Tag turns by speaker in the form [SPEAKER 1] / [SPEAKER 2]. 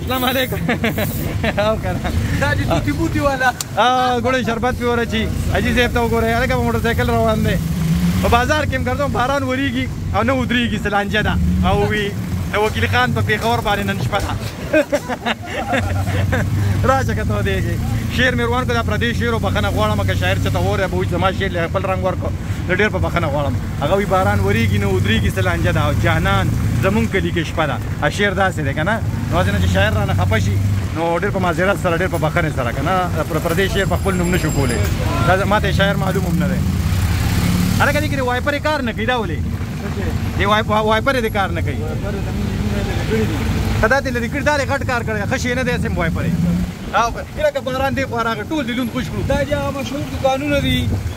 [SPEAKER 1] السلام علیکم او کنه
[SPEAKER 2] دا دې ټوټي بوټي والا
[SPEAKER 1] ا ګړې شربت پی ورچی اجي زه ته وګوره هغه په موټر سایکل روان دی په بازار کې مګردو باران وریږي او نه ودریږي سلانجه ده او وی د وکیل خان په پیښور باندې نن شپه ده راځه کته دیږي شعر مې روان کړ دا پردې شعر او بخنه غواړم که شاعر چې ته وره به چې ما شعر له خپل رنگ ورکو ډېر په بخنه غواړم هغه وی باران وریږي نو ودریږي څه لانجه ده او جانان زمونږ کلي کې شپه ده ا شعر داسې دی کنه نو ځنه چې شاعر رانه خپه شي نو ډېر په معذرت سره ډېر په بخښنې سره کنه پر پردې شعر په خپل نوم نشو کولی دا ماته شاعر معلوم هم نه دی هغه کدي کې وایپر کار نه کوي دا ولې دی وایپر دې کار نه کوي کدا دې لري کړ دا غټ کار کړی خشې نه دی سم وایپر او کله که باران دی خو راغی ټول دلون خوش کړو
[SPEAKER 2] دا بیا مشهور دکانونه دي